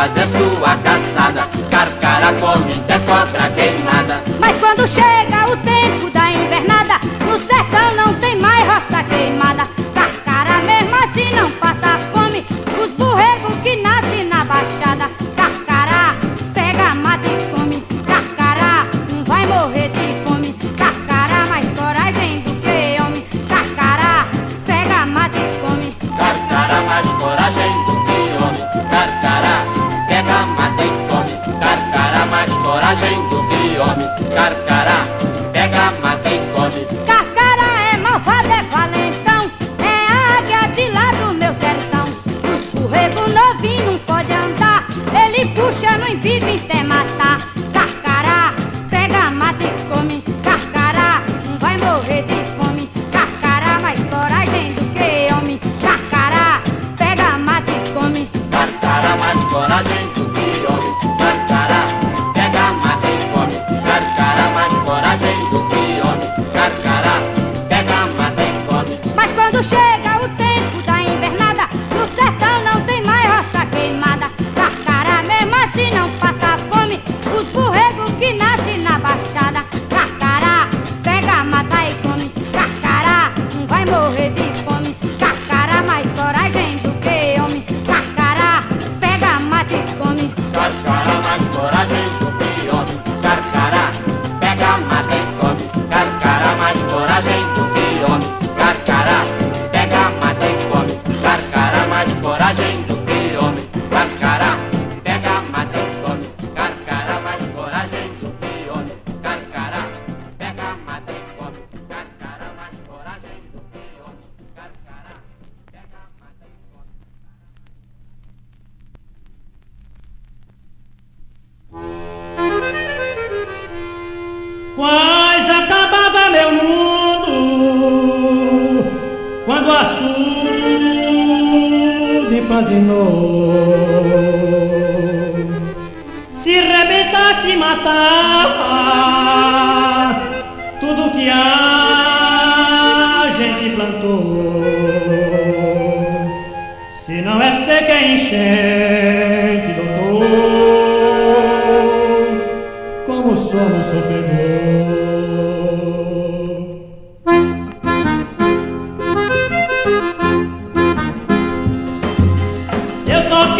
I definitely. quase acabava meu mundo quando o açude panzinou. Se rebentasse matava tudo que há. somos sofredor. Eu só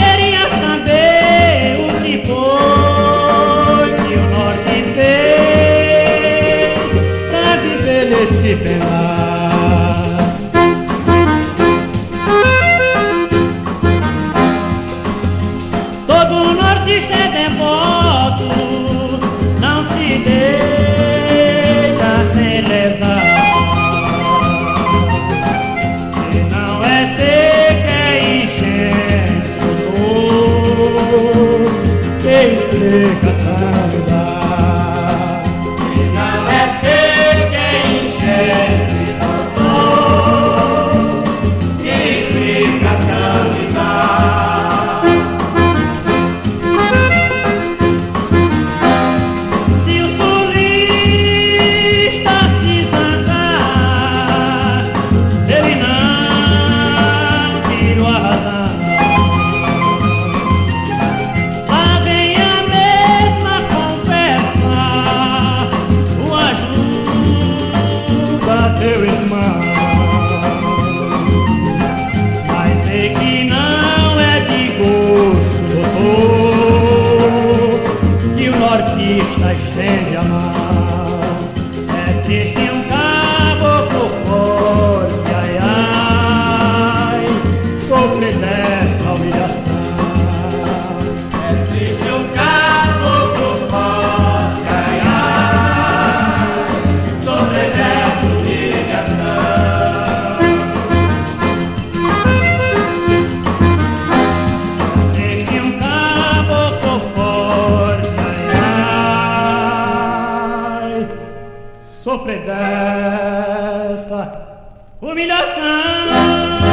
Yeah. testa umilhação.